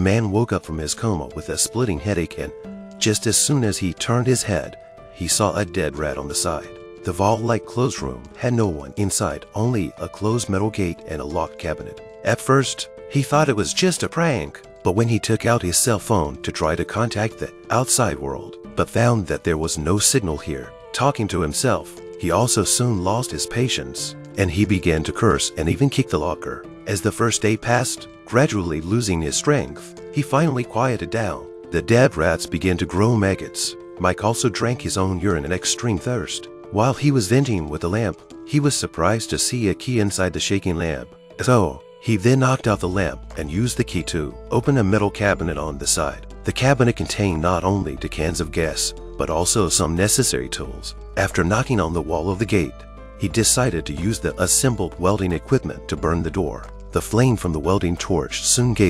The man woke up from his coma with a splitting headache and just as soon as he turned his head, he saw a dead rat on the side. The vault-like closed room had no one inside, only a closed metal gate and a locked cabinet. At first, he thought it was just a prank, but when he took out his cell phone to try to contact the outside world, but found that there was no signal here, talking to himself, he also soon lost his patience, and he began to curse and even kick the locker. As the first day passed, gradually losing his strength, he finally quieted down. The dead rats began to grow maggots. Mike also drank his own urine in extreme thirst. While he was venting with the lamp, he was surprised to see a key inside the shaking lamp. So, he then knocked out the lamp and used the key to open a metal cabinet on the side. The cabinet contained not only the cans of gas, but also some necessary tools. After knocking on the wall of the gate, he decided to use the assembled welding equipment to burn the door. The flame from the welding torch soon gave